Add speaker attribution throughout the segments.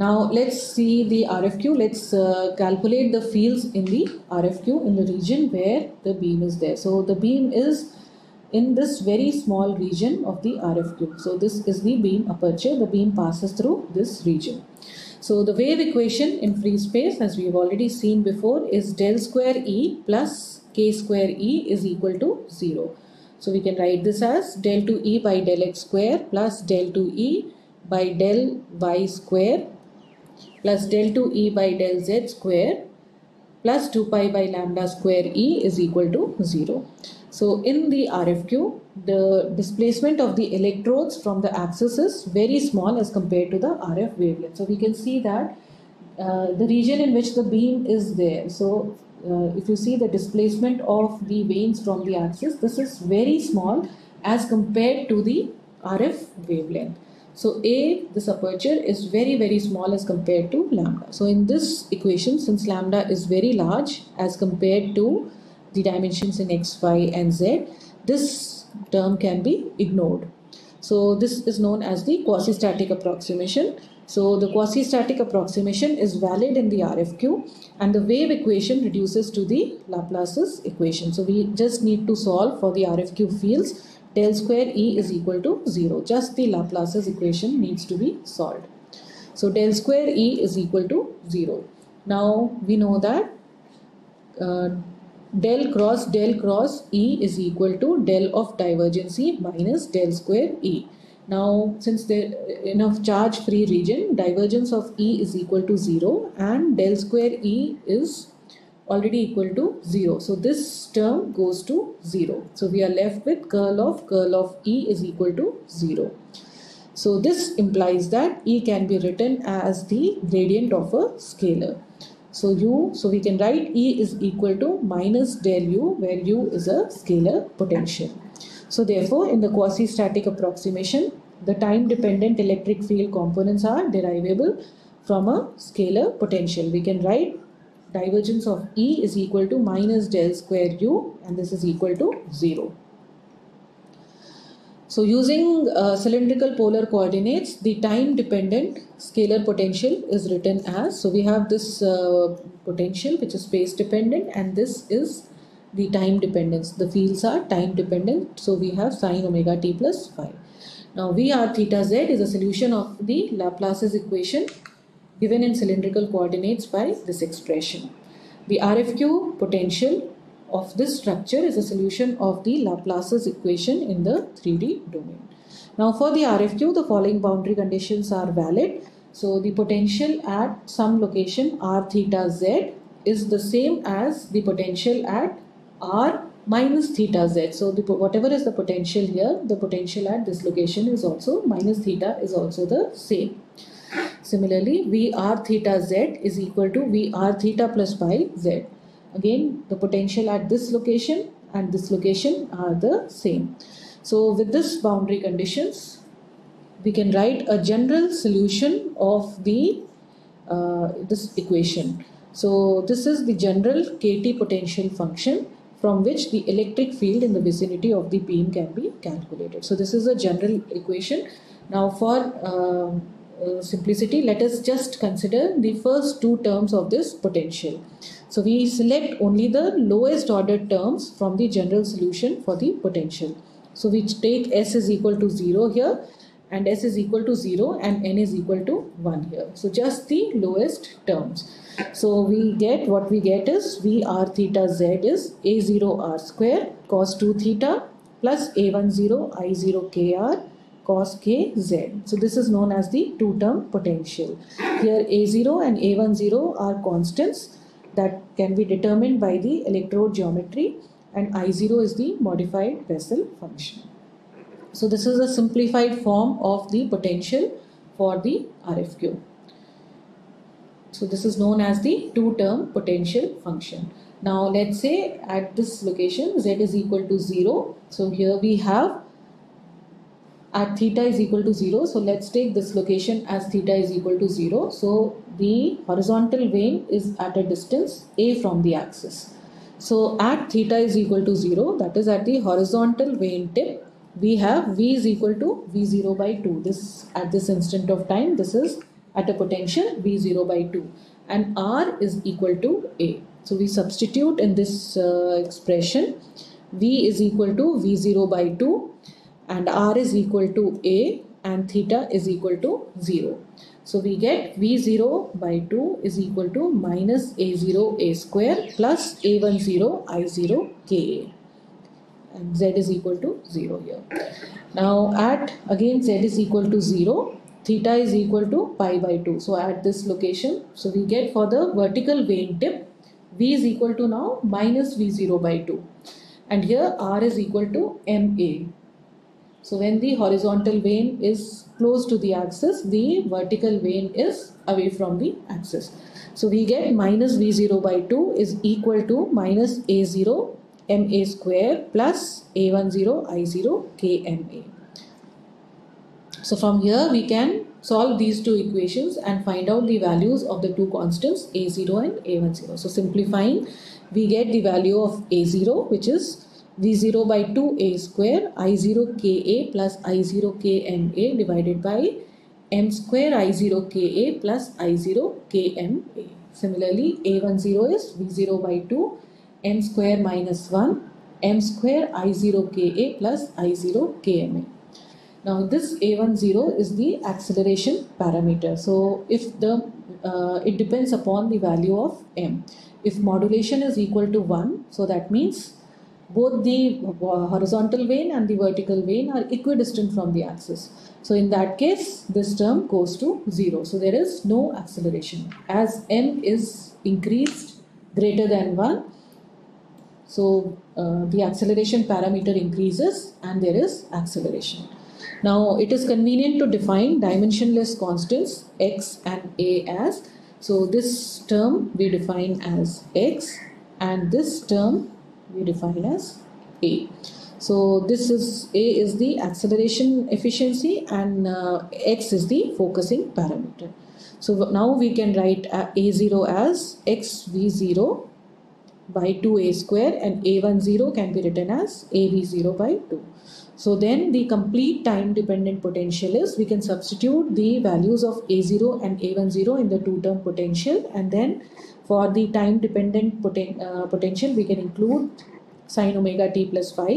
Speaker 1: Now let's see the RFQ. Let's uh, calculate the fields in the RFQ in the region where the beam is there. So the beam is in this very small region of the RFQ. So this is the beam aperture. The beam passes through this region. So the wave equation in free space as we have already seen before is del square E plus k square E is equal to 0. So we can write this as del 2E by del x square plus del 2E by del y square plus del 2E by del z square plus 2 pi by lambda square E is equal to 0. So in the RFQ, the displacement of the electrodes from the axis is very small as compared to the RF wavelength. So we can see that uh, the region in which the beam is there. So uh, if you see the displacement of the vanes from the axis, this is very small as compared to the RF wavelength. So A, this aperture is very very small as compared to lambda. So in this equation, since lambda is very large as compared to the dimensions in x, y and z, this term can be ignored. So this is known as the quasi-static approximation. So the quasi-static approximation is valid in the RFQ and the wave equation reduces to the Laplace's equation. So we just need to solve for the RFQ fields del square E is equal to 0. Just the Laplace's equation needs to be solved. So del square E is equal to 0. Now we know that uh, del cross del cross E is equal to del of divergence E minus del square E. Now since there a charge free region divergence of E is equal to 0 and del square E is already equal to 0. So this term goes to 0. So we are left with curl of curl of E is equal to 0. So this implies that E can be written as the gradient of a scalar. So u, so we can write E is equal to minus del u where u is a scalar potential. So therefore in the quasi-static approximation, the time dependent electric field components are derivable from a scalar potential. We can write divergence of E is equal to minus del square u and this is equal to 0. So using uh, cylindrical polar coordinates, the time dependent scalar potential is written as, so we have this uh, potential which is space dependent and this is the time dependence. The fields are time dependent. So we have sine omega t plus phi. Now VR theta z is a solution of the Laplace's equation given in cylindrical coordinates by this expression. The RFQ potential of this structure is a solution of the Laplace's equation in the 3D domain. Now for the RFQ, the following boundary conditions are valid. So the potential at some location r theta z is the same as the potential at r minus theta z. So the, whatever is the potential here, the potential at this location is also minus theta is also the same. Similarly, Vr theta z is equal to Vr theta plus pi z. Again, the potential at this location and this location are the same. So with this boundary conditions, we can write a general solution of the uh, this equation. So this is the general KT potential function from which the electric field in the vicinity of the beam can be calculated. So this is a general equation. Now for uh, uh, simplicity, let us just consider the first two terms of this potential. So we select only the lowest order terms from the general solution for the potential. So we take S is equal to 0 here and S is equal to 0 and N is equal to 1 here. So just the lowest terms. So we get what we get is V r theta z is A0 r square cos 2 theta plus A10 I0 kr cos k z. So this is known as the two term potential. Here A0 and A10 are constants that can be determined by the electrode geometry and I0 is the modified Bessel function. So this is a simplified form of the potential for the RFQ. So this is known as the two-term potential function. Now let's say at this location z is equal to 0. So here we have at theta is equal to 0. So let's take this location as theta is equal to 0. So the horizontal vane is at a distance a from the axis. So at theta is equal to 0 that is at the horizontal vane tip we have v is equal to v0 by 2. This at this instant of time this is at a potential V0 by 2 and R is equal to A. So we substitute in this uh, expression V is equal to V0 by 2 and R is equal to A and theta is equal to 0. So we get V0 by 2 is equal to minus A0 A square plus A10 I0 Ka and Z is equal to 0 here. Now at again Z is equal to 0 theta is equal to pi by 2. So at this location so we get for the vertical vane tip V is equal to now minus V0 by 2 and here R is equal to MA so when the horizontal vane is close to the axis, the vertical vane is away from the axis. So we get minus V0 by 2 is equal to minus A0 MA square plus A10 I0 KMA. So from here we can solve these two equations and find out the values of the two constants A0 and A10. So simplifying, we get the value of A0 which is V0 by 2a square I0 Ka plus I0 Kma divided by m square I0 Ka plus I0 Kma. Similarly, A10 is V0 by 2 m square minus 1 m square I0 Ka plus I0 Kma. Now this A10 is the acceleration parameter. So if the uh, it depends upon the value of m. If modulation is equal to 1, so that means both the horizontal vane and the vertical vane are equidistant from the axis. So in that case, this term goes to 0. So there is no acceleration. As m is increased greater than 1, so uh, the acceleration parameter increases and there is acceleration. Now it is convenient to define dimensionless constants x and a as. So this term we define as x and this term we define as A. So this is A is the acceleration efficiency and uh, X is the focusing parameter. So now we can write A0 as xv0 by 2a square and a10 can be written as av0 by 2. So then the complete time dependent potential is we can substitute the values of a0 and a10 in the two term potential and then for the time dependent poten uh, potential, we can include sine omega t plus phi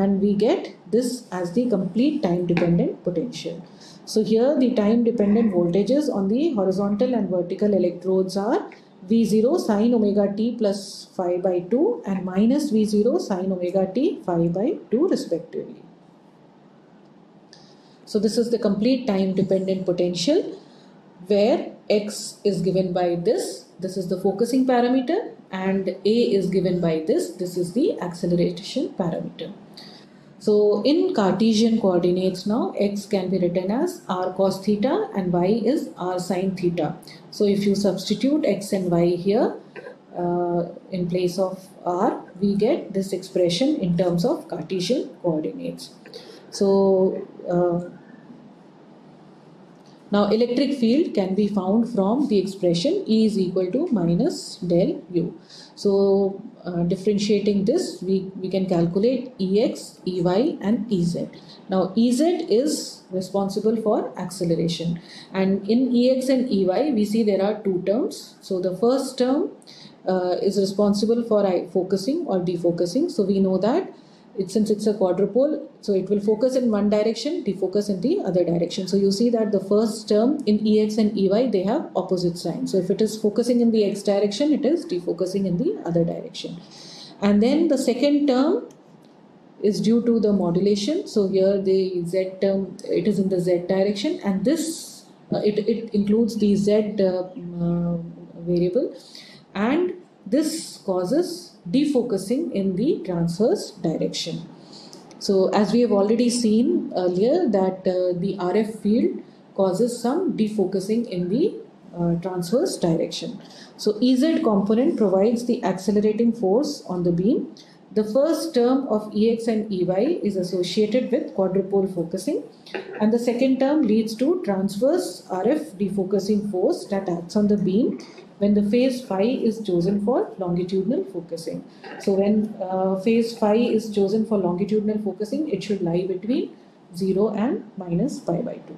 Speaker 1: and we get this as the complete time dependent potential. So here the time dependent voltages on the horizontal and vertical electrodes are V0 sine omega t plus phi by 2 and minus V0 sine omega t phi by 2 respectively. So this is the complete time dependent potential where x is given by this this is the focusing parameter and a is given by this this is the acceleration parameter. So in Cartesian coordinates now x can be written as r cos theta and y is r sin theta. So if you substitute x and y here uh, in place of r we get this expression in terms of Cartesian coordinates. So uh, now electric field can be found from the expression E is equal to minus del U. So uh, differentiating this we, we can calculate Ex, Ey and Ez. Now Ez is responsible for acceleration and in Ex and Ey we see there are two terms. So the first term uh, is responsible for focusing or defocusing. So we know that it, since it's a quadrupole, so it will focus in one direction, defocus in the other direction. So you see that the first term in Ex and Ey, they have opposite signs. So if it is focusing in the x direction, it is defocusing in the other direction. And then the second term is due to the modulation. So here the z term, it is in the z direction and this, uh, it, it includes the z uh, uh, variable and this causes defocusing in the transverse direction. So as we have already seen earlier that uh, the RF field causes some defocusing in the uh, transverse direction. So EZ component provides the accelerating force on the beam. The first term of EX and EY is associated with quadrupole focusing and the second term leads to transverse RF defocusing force that acts on the beam when the phase phi is chosen for longitudinal focusing. So when uh, phase phi is chosen for longitudinal focusing, it should lie between 0 and minus pi by 2.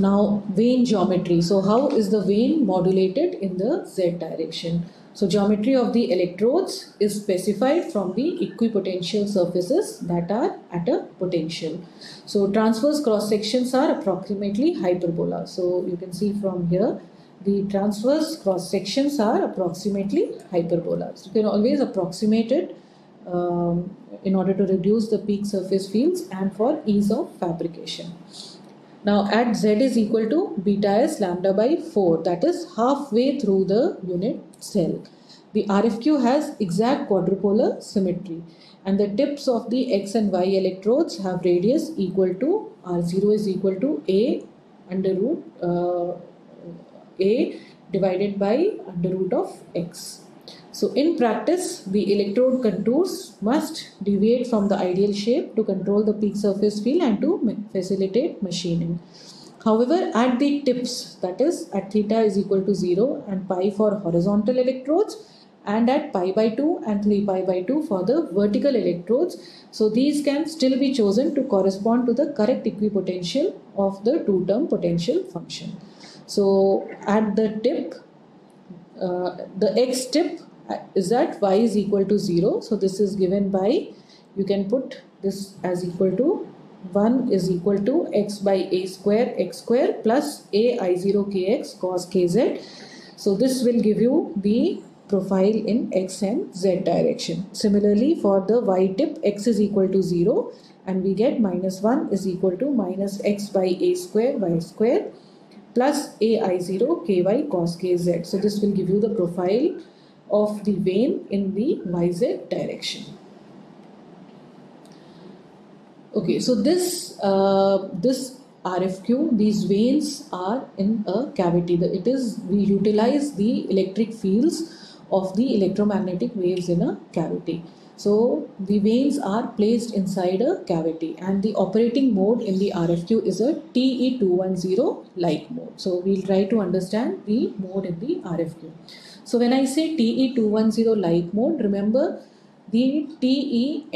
Speaker 1: Now vane geometry. So how is the vane modulated in the z direction? So geometry of the electrodes is specified from the equipotential surfaces that are at a potential. So transverse cross sections are approximately hyperbola. So you can see from here the transverse cross sections are approximately hyperbola. So you can always approximate it um, in order to reduce the peak surface fields and for ease of fabrication. Now at z is equal to beta s lambda by 4 that is halfway through the unit cell. The RFQ has exact quadrupolar symmetry and the tips of the x and y electrodes have radius equal to r0 is equal to a under root uh, a divided by under root of x. So in practice, the electrode contours must deviate from the ideal shape to control the peak surface field and to facilitate machining. However, at the tips, that is at theta is equal to 0 and pi for horizontal electrodes and at pi by 2 and 3 pi by 2 for the vertical electrodes. So these can still be chosen to correspond to the correct equipotential of the two-term potential function. So at the tip, uh, the x tip is that y is equal to 0. So this is given by, you can put this as equal to 1 is equal to x by a square x square plus a i0 kx cos kz. So this will give you the profile in x and z direction. Similarly for the y tip x is equal to 0 and we get minus 1 is equal to minus x by a square y square plus a i0 ky cos kz. So this will give you the profile of the vane in the YZ direction. Okay, so this uh, this RFQ, these vanes are in a cavity. It is we utilize the electric fields of the electromagnetic waves in a cavity. So the vanes are placed inside a cavity and the operating mode in the RFQ is a TE210 like mode. So we'll try to understand the mode in the RFQ. So when I say TE210 like mode, remember the TEMN0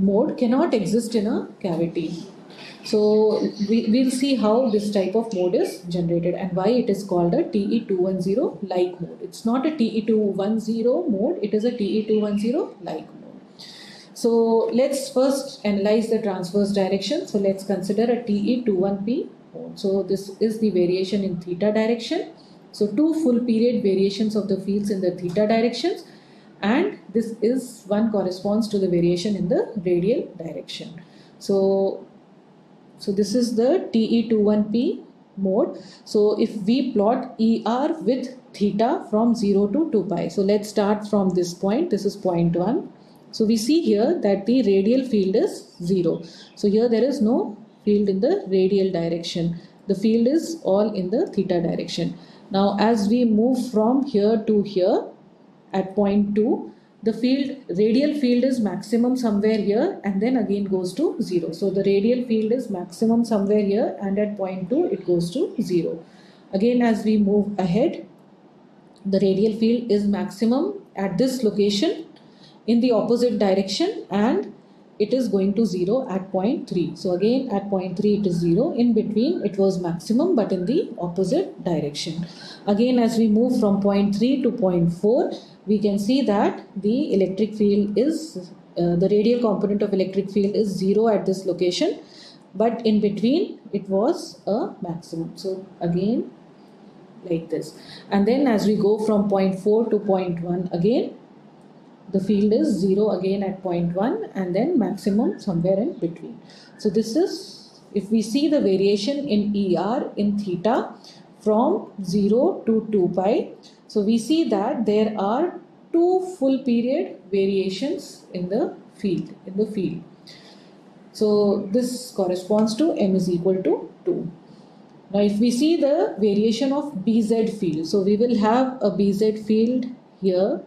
Speaker 1: mode cannot exist in a cavity. So we, will see how this type of mode is generated and why it is called a TE210 like mode. It's not a TE210 mode, it is a TE210 like mode. So let's first analyze the transverse direction. So let's consider a TE21P mode. so this is the variation in theta direction. So two full period variations of the fields in the theta directions and this is one corresponds to the variation in the radial direction. So, so this is the TE21P mode. So if we plot ER with theta from 0 to 2 pi. So let's start from this point. This is point 1. So we see here that the radial field is 0. So here there is no field in the radial direction. The field is all in the theta direction. Now as we move from here to here at point 2, the field radial field is maximum somewhere here and then again goes to 0. So the radial field is maximum somewhere here and at point 2 it goes to 0. Again as we move ahead, the radial field is maximum at this location in the opposite direction and it is going to 0 at point 3. So again at point 3 it is 0. In between it was maximum but in the opposite direction. Again as we move from point 3 to point 4 we can see that the electric field is uh, the radial component of electric field is 0 at this location but in between it was a maximum. So again like this and then as we go from point 4 to point 1 again the field is 0 again at point 0.1 and then maximum somewhere in between. So this is if we see the variation in ER in theta from 0 to 2 pi. So we see that there are two full period variations in the field in the field. So this corresponds to m is equal to 2. Now if we see the variation of BZ field, so we will have a BZ field here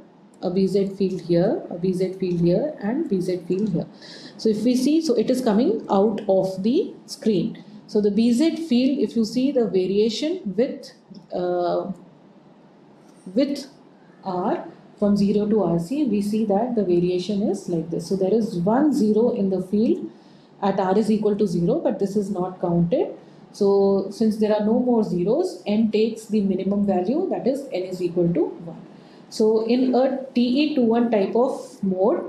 Speaker 1: a BZ field here, a BZ field here and BZ field here. So if we see, so it is coming out of the screen. So the BZ field, if you see the variation with, uh, with R from 0 to RC, we see that the variation is like this. So there is one 0 in the field at r is equal to 0 but this is not counted so since there are no more zeros n takes the minimum value that is n is equal to 1 so in a TE21 type of mode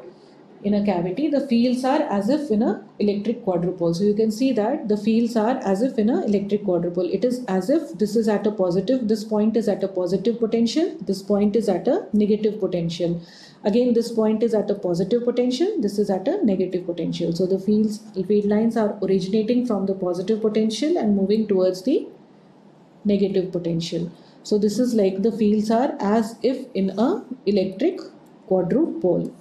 Speaker 1: in a cavity, the fields are as if in a electric quadrupole. So you can see that the fields are as if in a electric quadrupole. It is as if this is at a positive, this point is at a positive potential, this point is at a negative potential. Again, this point is at a positive potential, this is at a negative potential. So the fields, field lines are originating from the positive potential and moving towards the negative potential. So this is like the fields are as if in a electric quadrupole.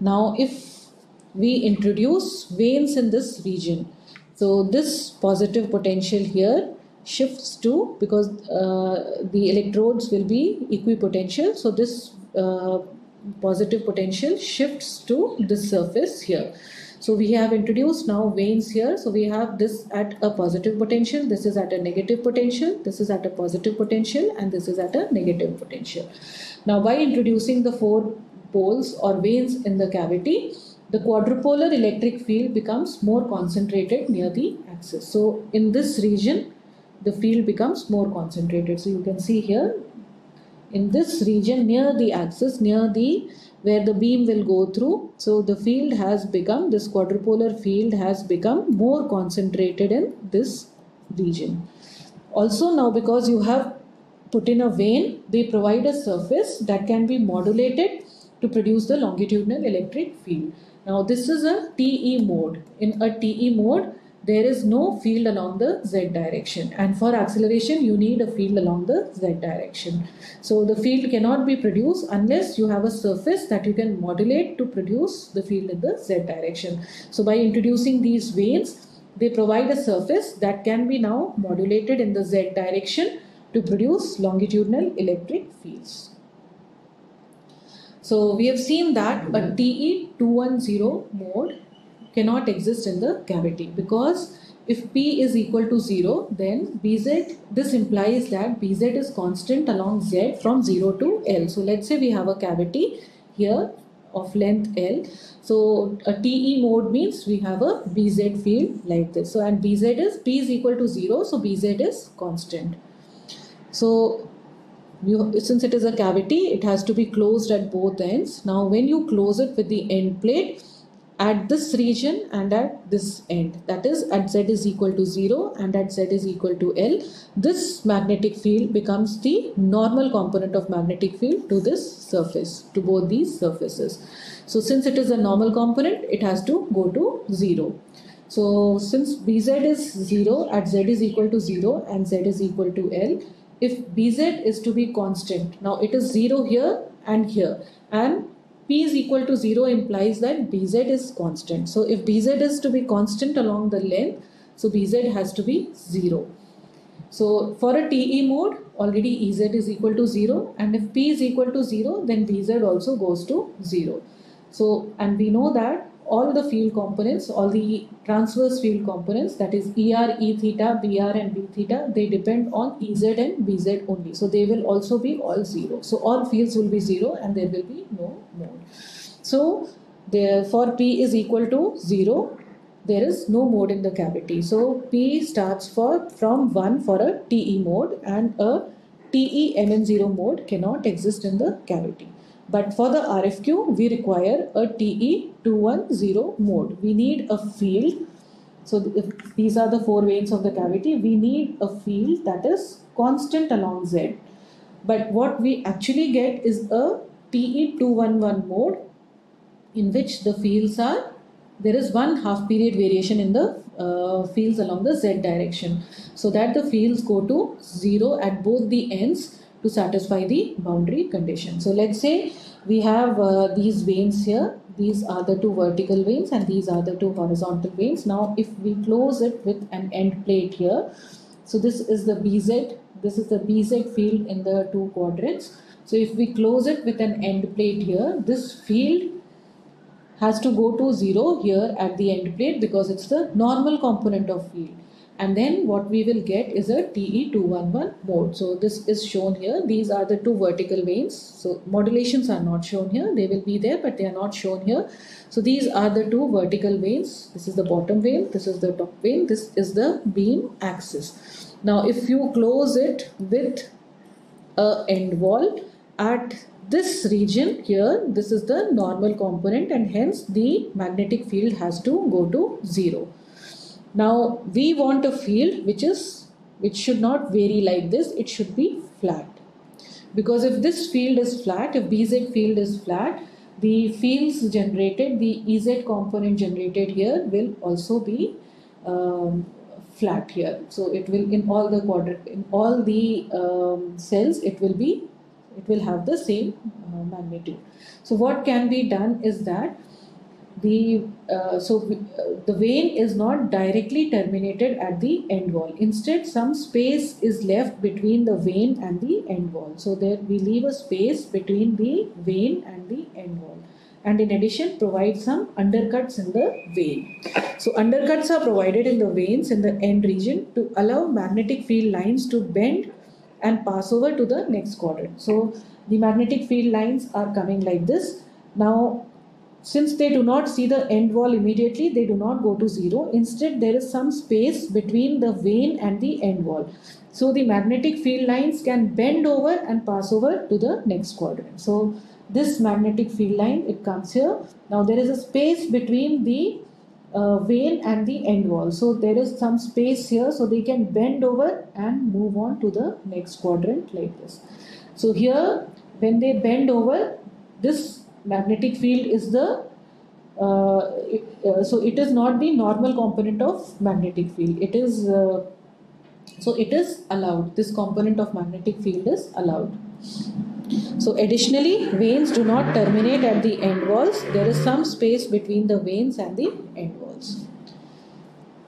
Speaker 1: Now if we introduce vanes in this region, so this positive potential here shifts to because uh, the electrodes will be equipotential. So this uh, positive potential shifts to this surface here. So we have introduced now vanes here. So we have this at a positive potential, this is at a negative potential, this is at a positive potential and this is at a negative potential. Now by introducing the four poles or vanes in the cavity, the quadrupolar electric field becomes more concentrated near the axis. So in this region, the field becomes more concentrated. So you can see here, in this region near the axis, near the where the beam will go through. So the field has become, this quadrupolar field has become more concentrated in this region. Also now because you have put in a vane, they provide a surface that can be modulated to produce the longitudinal electric field. Now this is a TE mode. In a TE mode, there is no field along the z direction and for acceleration you need a field along the z direction. So the field cannot be produced unless you have a surface that you can modulate to produce the field in the z direction. So by introducing these vanes, they provide a surface that can be now modulated in the z direction to produce longitudinal electric fields. So we have seen that a mm-hmm. TE210 mode cannot exist in the cavity because if P is equal to 0 then Bz this implies that Bz is constant along Z from 0 to L. So let's say we have a cavity here of length L. So a TE mode means we have a Bz field like this. So and Bz is P is equal to 0 so Bz is constant. So you, since it is a cavity it has to be closed at both ends. Now when you close it with the end plate at this region and at this end that is at z is equal to 0 and at z is equal to l this magnetic field becomes the normal component of magnetic field to this surface to both these surfaces. So since it is a normal component it has to go to 0 so since bz is 0 at z is equal to 0 and z is equal to l if Bz is to be constant, now it is 0 here and here and P is equal to 0 implies that Bz is constant. So if Bz is to be constant along the length, so Bz has to be 0. So for a TE mode, already Ez is equal to 0 and if P is equal to 0, then Bz also goes to 0. So and we know that all the field components, all the transverse field components, that is ER, E theta, BR and B theta, they depend on EZ and BZ only. So they will also be all zero. So all fields will be zero and there will be no mode. So for P is equal to zero, there is no mode in the cavity. So P starts for from 1 for a TE mode and a TE MN0 mode cannot exist in the cavity. But for the RFQ, we require a TE210 mode. We need a field. So these are the four vanes of the cavity. We need a field that is constant along Z. But what we actually get is a TE211 mode in which the fields are, there is one half period variation in the uh, fields along the Z direction. So that the fields go to 0 at both the ends to satisfy the boundary condition. So let's say we have uh, these vanes here. These are the two vertical vanes and these are the two horizontal vanes. Now if we close it with an end plate here, so this is the BZ, this is the BZ field in the two quadrants. So if we close it with an end plate here, this field has to go to 0 here at the end plate because it's the normal component of field. And then what we will get is a TE211 mode. So this is shown here. These are the two vertical vanes. So modulations are not shown here. They will be there but they are not shown here. So these are the two vertical vanes. This is the bottom vane. This is the top vane. This is the beam axis. Now if you close it with a end wall at this region here, this is the normal component and hence the magnetic field has to go to zero. Now we want a field which is which should not vary like this, it should be flat. Because if this field is flat, if BZ field is flat, the fields generated, the EZ component generated here will also be um, flat here. So it will in all the quadrant, in all the um, cells, it will be, it will have the same uh, magnitude. So what can be done is that the uh, so uh, the vane is not directly terminated at the end wall. Instead some space is left between the vane and the end wall. So there we leave a space between the vane and the end wall. And in addition provide some undercuts in the vane. So undercuts are provided in the vanes in the end region to allow magnetic field lines to bend and pass over to the next quadrant. So the magnetic field lines are coming like this. Now since they do not see the end wall immediately, they do not go to zero. Instead, there is some space between the vane and the end wall. So the magnetic field lines can bend over and pass over to the next quadrant. So this magnetic field line, it comes here. Now there is a space between the uh, vane and the end wall. So there is some space here so they can bend over and move on to the next quadrant like this. So here when they bend over, this magnetic field is the uh, uh, so it is not the normal component of magnetic field. It is uh, so it is allowed. This component of magnetic field is allowed. So additionally vanes do not terminate at the end walls. There is some space between the vanes and the end walls.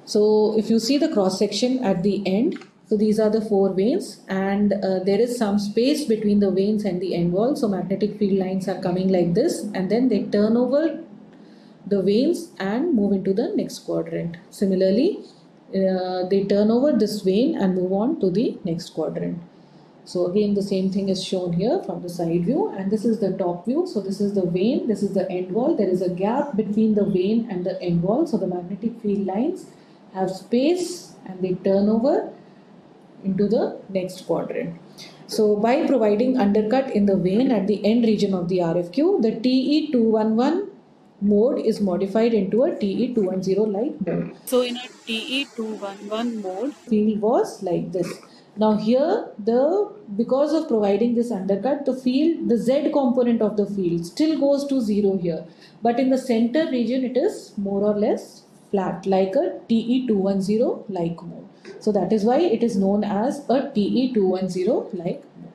Speaker 1: So if you see the cross section at the end so these are the four vanes and uh, there is some space between the vanes and the end wall. So magnetic field lines are coming like this and then they turn over the vanes and move into the next quadrant. Similarly, uh, they turn over this vane and move on to the next quadrant. So again the same thing is shown here from the side view and this is the top view. So this is the vane, this is the end wall. There is a gap between the vane and the end wall. So the magnetic field lines have space and they turn over into the next quadrant. So by providing undercut in the vane at the end region of the RFQ, the TE211 mode is modified into a TE210 like mode.
Speaker 2: So in a TE211 mode,
Speaker 1: field was like this. Now here the because of providing this undercut, the field, the Z component of the field still goes to zero here. But in the center region, it is more or less flat like a TE210 like mode. So that is why it is known as a TE210 like mode.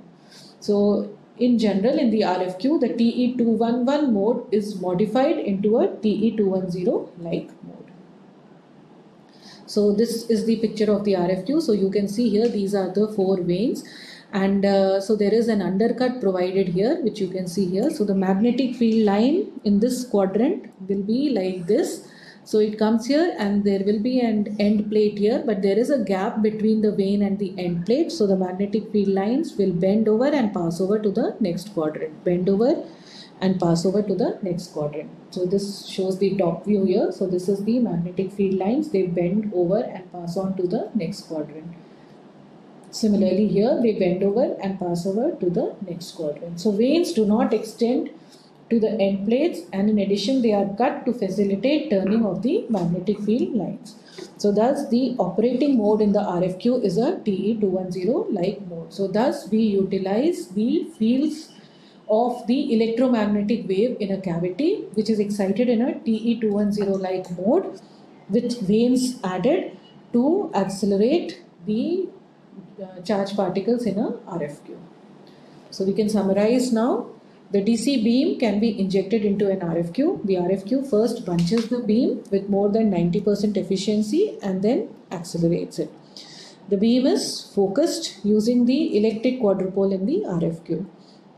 Speaker 1: So in general in the RFQ the TE211 mode is modified into a TE210 like mode. So this is the picture of the RFQ. So you can see here these are the four vanes and uh, so there is an undercut provided here which you can see here. So the magnetic field line in this quadrant will be like this so it comes here and there will be an end plate here but there is a gap between the vane and the end plate. So the magnetic field lines will bend over and pass over to the next quadrant. Bend over and pass over to the next quadrant. So this shows the top view here. So this is the magnetic field lines. They bend over and pass on to the next quadrant. Similarly here they bend over and pass over to the next quadrant. So vanes do not extend to the end plates and in addition they are cut to facilitate turning of the magnetic field lines. So thus the operating mode in the RFQ is a TE210 like mode. So thus we utilize the fields of the electromagnetic wave in a cavity which is excited in a TE210 like mode with vanes added to accelerate the uh, charge particles in a RFQ. So we can summarize now the DC beam can be injected into an RFQ. The RFQ first bunches the beam with more than 90% efficiency and then accelerates it. The beam is focused using the electric quadrupole in the RFQ.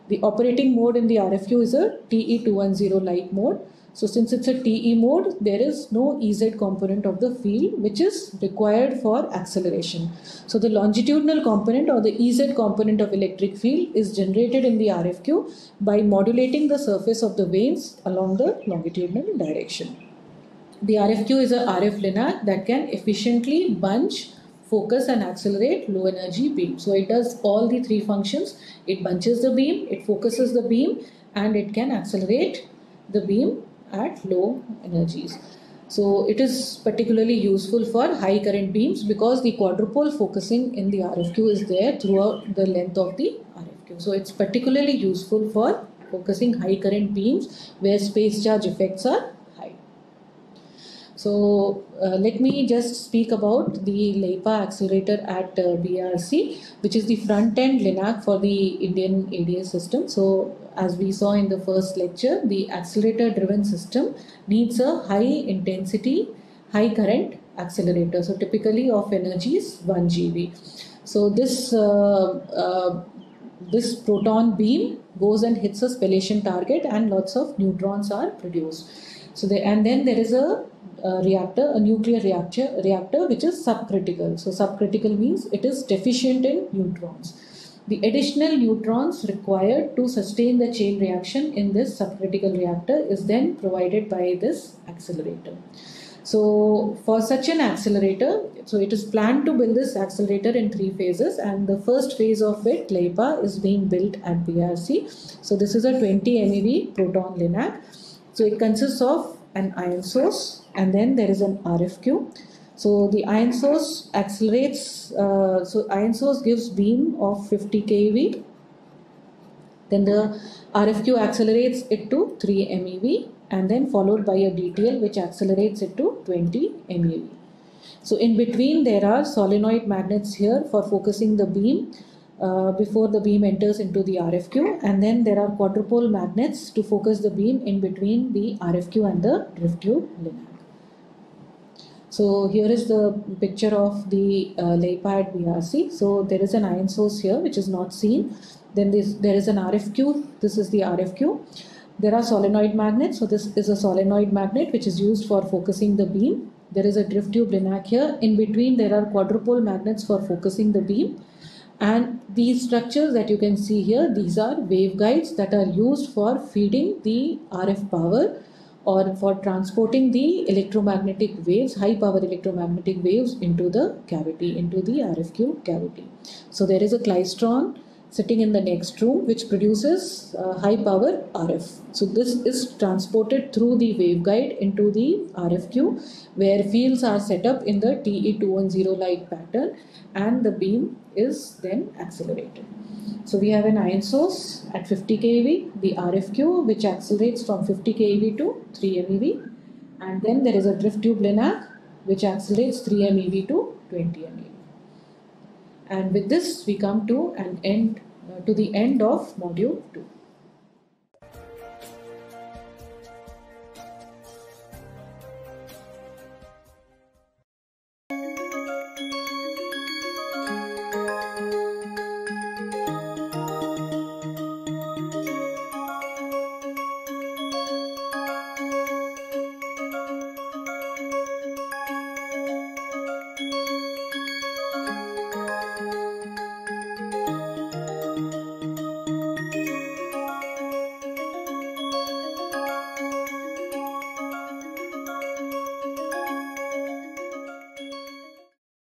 Speaker 1: The operating mode in the RFQ is a TE210 light mode. So since it's a TE mode, there is no EZ component of the field which is required for acceleration. So the longitudinal component or the EZ component of electric field is generated in the RFQ by modulating the surface of the vanes along the longitudinal direction. The RFQ is a RF linac that can efficiently bunch, focus and accelerate low energy beam. So it does all the three functions. It bunches the beam, it focuses the beam and it can accelerate the beam at low energies. So it is particularly useful for high current beams because the quadrupole focusing in the RFQ is there throughout the length of the RFQ. So it's particularly useful for focusing high current beams where space charge effects are high. so uh, let me just speak about the LEHIPA accelerator at uh, BRC, which is the front end LINAC for the Indian ADS system. So as we saw in the first lecture, the accelerator driven system needs a high intensity, high current accelerator. So typically of energy is 1 GeV. So this uh, uh, this proton beam goes and hits a spallation target and lots of neutrons are produced. So they, and then there is a uh, reactor, a nuclear reactor, reactor which is subcritical. So subcritical means it is deficient in neutrons. The additional neutrons required to sustain the chain reaction in this subcritical reactor is then provided by this accelerator. So for such an accelerator, so it is planned to build this accelerator in three phases and the first phase of it, LEHIPA, is being built at BRC. So this is a 20 MeV proton LINAC. So it consists of an ion source, and then there is an RFQ. So the ion source accelerates, uh, so ion source gives beam of 50 keV. Then the RFQ accelerates it to 3 MeV and then followed by a DTL which accelerates it to 20 MeV. So in between there are solenoid magnets here for focusing the beam uh, before the beam enters into the RFQ and then there are quadrupole magnets to focus the beam in between the RFQ and the drift tube. So here is the picture of the uh, LEHIPA BRC. So there is an ion source here which is not seen. Then this, there is an RFQ. This is the RFQ. There are solenoid magnets. So this is a solenoid magnet which is used for focusing the beam. There is a drift tube linac here. In between there are quadrupole magnets for focusing the beam. And these structures that you can see here, these are waveguides that are used for feeding the RF power or for transporting the electromagnetic waves, high power electromagnetic waves into the cavity, into the RFQ cavity. So there is a klystron sitting in the next room which produces uh, high power RF. So this is transported through the waveguide into the RFQ where fields are set up in the TE210 like pattern and the beam is then accelerated. So we have an ion source at 50 keV, the RFQ which accelerates from 50 keV to 3 MeV and then there is a drift tube linac which accelerates 3 MeV to 20 MeV. And with this we come to an end uh, to the end of module 2.